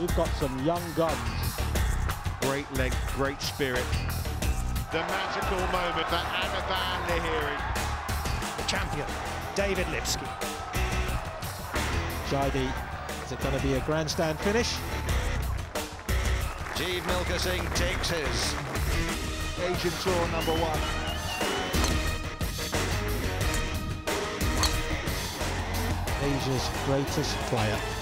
We've got some young guns. Great length, great spirit. The magical moment that Anna are hearing. The champion, David Lipsky. Jaideep, is it going to be a grandstand finish? Jeev Milkha Singh takes his. Asian Tour number one. Asia's greatest player.